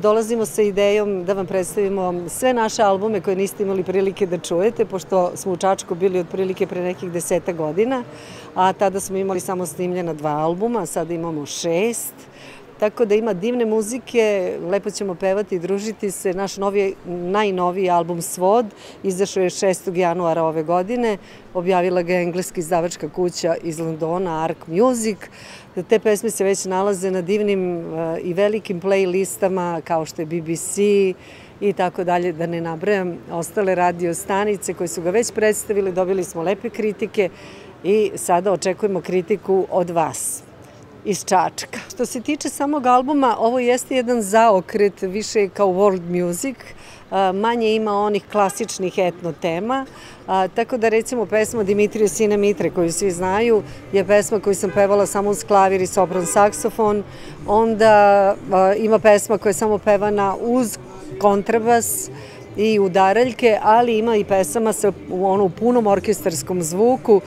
Dolazimo sa idejom da vam predstavimo sve naše albume koje niste imali prilike da čujete, pošto smo u Čačku bili otprilike pre nekih deseta godina, a tada smo imali samo snimljena dva albuma, sada imamo šest. Tako da ima divne muzike, lepo ćemo pevati i družiti se. Naš novi, najnoviji album Svod izašao je 6. januara ove godine. Objavila ga engleski izdavačka kuća iz Londona, Ark Music. Te pesme se već nalaze na divnim eh, i velikim playlistama kao što je BBC i tako dalje, da ne nabrajam ostale radio stanice koje su ga već predstavili, dobili smo lepe kritike i sada očekujemo kritiku od vas iz Čačka. Što se tiče samog albuma, ovo jeste jedan zaokret, više kao world music, manje ima onih klasičnih etno tema, tako da recimo pesma Dimitrije Sine Mitre koju svi znaju je pesma koju sam pevala samo uz klavir i sopran saksofon, onda ima pesma koja je samo pevana uz kontrabas, i udaraljke, ali ima i pesama sa u, punom orkestarskom zvuku.